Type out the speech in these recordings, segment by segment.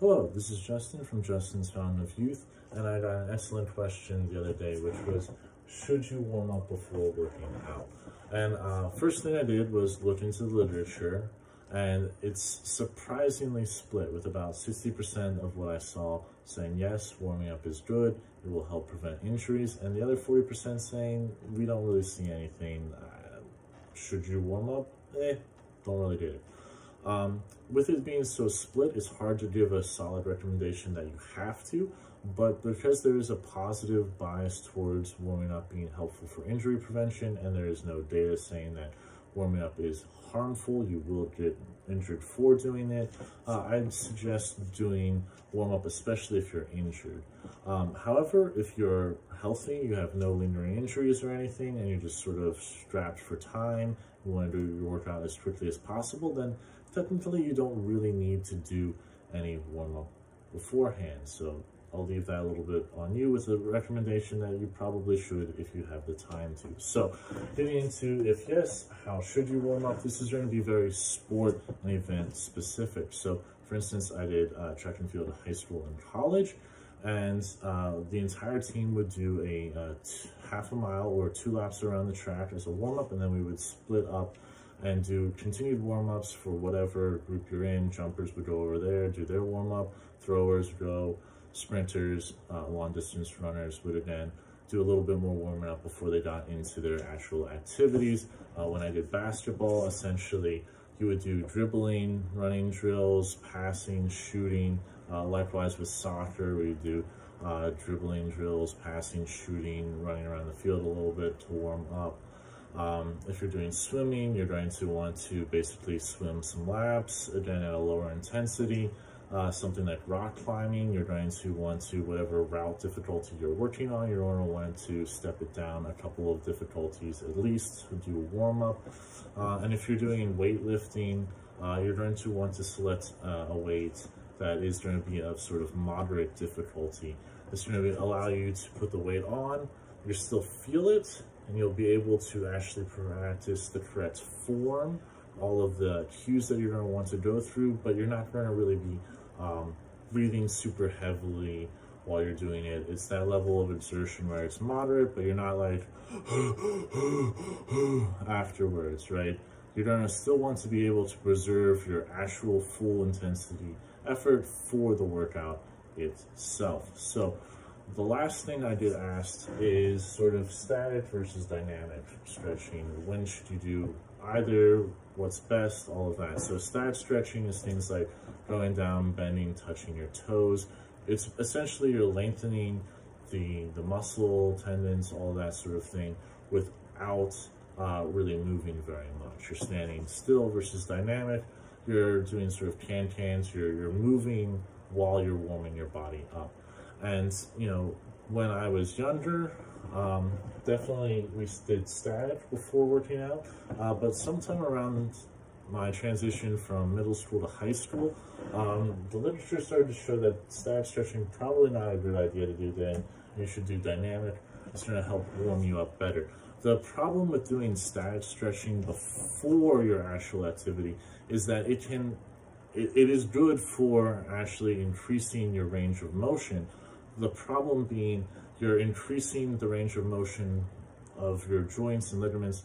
Hello, this is Justin from Justin's Fountain of Youth, and I got an excellent question the other day, which was, should you warm up before working out? And uh, first thing I did was look into the literature, and it's surprisingly split with about 60% of what I saw saying, yes, warming up is good, it will help prevent injuries, and the other 40% saying, we don't really see anything. Uh, should you warm up? Eh, don't really get it. Um, with it being so split, it's hard to give a solid recommendation that you have to, but because there is a positive bias towards warming up being helpful for injury prevention, and there is no data saying that warming up is harmful, you will get injured for doing it, uh, I'd suggest doing warm up, especially if you're injured. Um, however, if you're healthy, you have no lingering injuries or anything, and you're just sort of strapped for time, you want to do your workout as quickly as possible, then technically you don't really need to do any warm-up beforehand. So I'll leave that a little bit on you with a recommendation that you probably should if you have the time to. So getting into if yes, how should you warm up? This is going to be very sport and event specific. So for instance, I did uh, track and field in high school and college and uh, the entire team would do a, a uh, half a mile or two laps around the track as a warm-up and then we would split up and do continued warm-ups for whatever group you're in. Jumpers would go over there, do their warm-up. Throwers go. Sprinters, uh, long-distance runners would again do a little bit more warming up before they got into their actual activities. Uh, when I did basketball, essentially, you would do dribbling, running drills, passing, shooting. Uh, likewise with soccer, we do uh, dribbling drills, passing, shooting, running around the field a little bit to warm up. Um, if you're doing swimming, you're going to want to basically swim some laps, again at a lower intensity. Uh, something like rock climbing, you're going to want to, whatever route difficulty you're working on, you're going to want to step it down a couple of difficulties at least do a warm up. Uh, and if you're doing weightlifting, uh, you're going to want to select uh, a weight that is going to be of sort of moderate difficulty. It's going to allow you to put the weight on, you still feel it, and you'll be able to actually practice the correct form, all of the cues that you're going to want to go through, but you're not going to really be um, breathing super heavily while you're doing it. It's that level of exertion where it's moderate, but you're not like afterwards, right? You're going to still want to be able to preserve your actual full intensity effort for the workout itself. So the last thing I did ask is sort of static versus dynamic stretching. When should you do either? What's best? All of that. So static stretching is things like going down, bending, touching your toes. It's essentially you're lengthening the, the muscle, tendons, all that sort of thing without uh, really moving very much. You're standing still versus dynamic. You're doing sort of can-cans. You're, you're moving while you're warming your body up. And, you know, when I was younger, um, definitely we did static before working out, uh, but sometime around my transition from middle school to high school, um, the literature started to show that static stretching probably not a good idea to do then. You should do dynamic. It's going to help warm you up better. The problem with doing static stretching before your actual activity is that it can, it, it is good for actually increasing your range of motion, the problem being you're increasing the range of motion of your joints and ligaments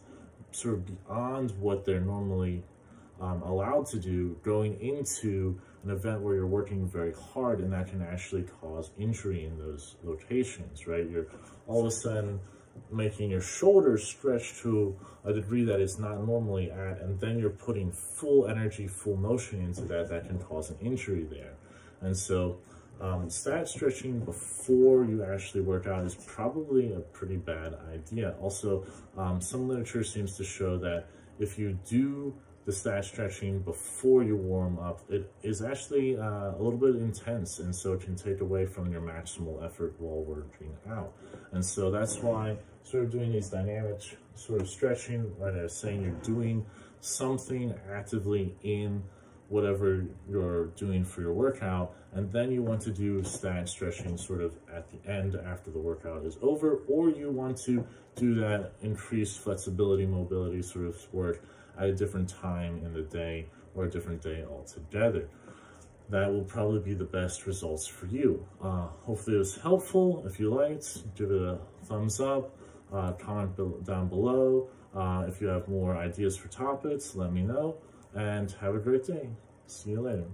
sort of beyond what they're normally um, allowed to do going into an event where you're working very hard and that can actually cause injury in those locations, right? You're all of a sudden making your shoulders stretch to a degree that it's not normally at, and then you're putting full energy, full motion into that, that can cause an injury there. And so um, stretching before you actually work out is probably a pretty bad idea. Also, um, some literature seems to show that if you do the static stretching before you warm up, it is actually uh, a little bit intense and so it can take away from your maximal effort while working out. And so that's why sort of doing these dynamic sort of stretching, like I saying, you're doing something actively in whatever you're doing for your workout. And then you want to do static stretching sort of at the end after the workout is over, or you want to do that increased flexibility, mobility sort of work at a different time in the day or a different day altogether. that will probably be the best results for you. Uh, hopefully it was helpful. If you liked, give it a thumbs up, uh, comment be down below. Uh, if you have more ideas for topics, let me know, and have a great day. See you later.